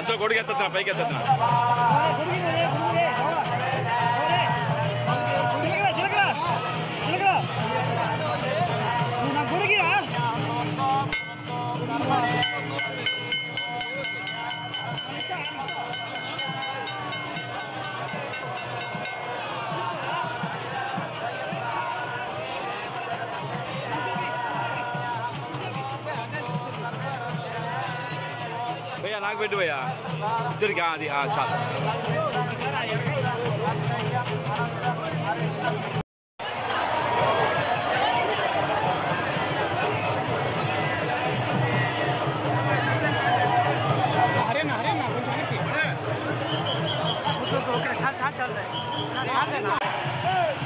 ಅಂತ ಕೊಡುಗೆ ಎತ್ತತ್ರ ಬೈಕ್ ಎತ್ತತ್ರ भैया नाग बैठो भैया इधर क्या आ हाँ अच्छा तो चल रहा है चल रहा है